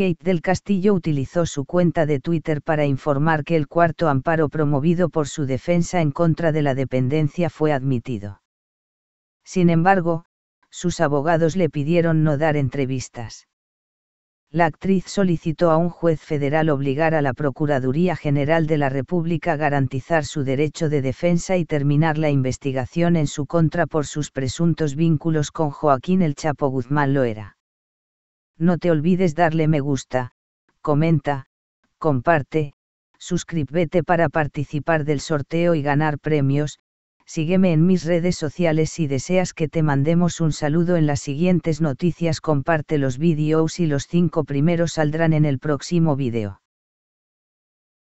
Kate del Castillo utilizó su cuenta de Twitter para informar que el cuarto amparo promovido por su defensa en contra de la dependencia fue admitido. Sin embargo, sus abogados le pidieron no dar entrevistas. La actriz solicitó a un juez federal obligar a la Procuraduría General de la República a garantizar su derecho de defensa y terminar la investigación en su contra por sus presuntos vínculos con Joaquín El Chapo Guzmán Loera. No te olvides darle me gusta, comenta, comparte, suscríbete para participar del sorteo y ganar premios, sígueme en mis redes sociales si deseas que te mandemos un saludo en las siguientes noticias comparte los vídeos y los cinco primeros saldrán en el próximo vídeo.